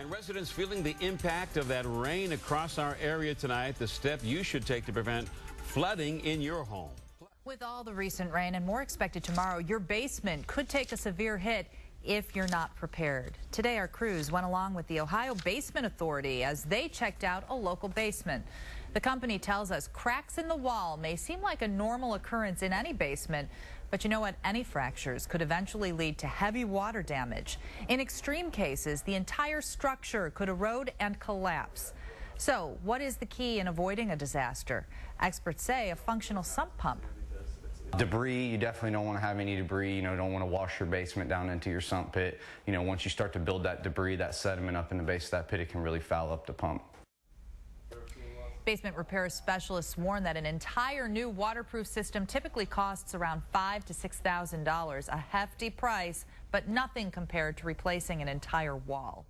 And residents feeling the impact of that rain across our area tonight, the step you should take to prevent flooding in your home. With all the recent rain and more expected tomorrow, your basement could take a severe hit if you're not prepared. Today, our crews went along with the Ohio Basement Authority as they checked out a local basement. The company tells us cracks in the wall may seem like a normal occurrence in any basement, but you know what? Any fractures could eventually lead to heavy water damage. In extreme cases, the entire structure could erode and collapse. So, what is the key in avoiding a disaster? Experts say a functional sump pump Debris, you definitely don't want to have any debris. You know, don't want to wash your basement down into your sump pit. You know, once you start to build that debris, that sediment up in the base of that pit, it can really foul up the pump. Basement repair specialists warn that an entire new waterproof system typically costs around five to six thousand dollars, a hefty price, but nothing compared to replacing an entire wall.